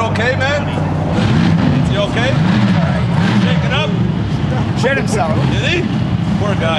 okay, man? Is he okay? Shake it up. Shit himself. Did he? Poor guy.